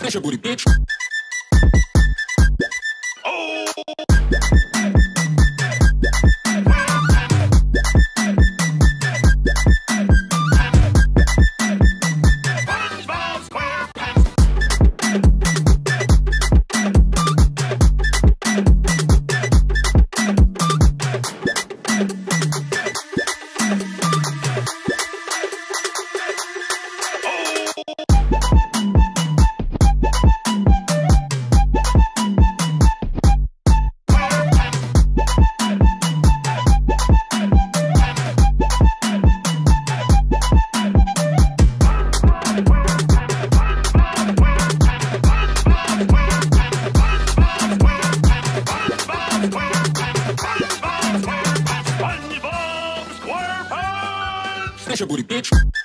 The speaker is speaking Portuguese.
Deixa booty bitch. Shut your booty, bitch.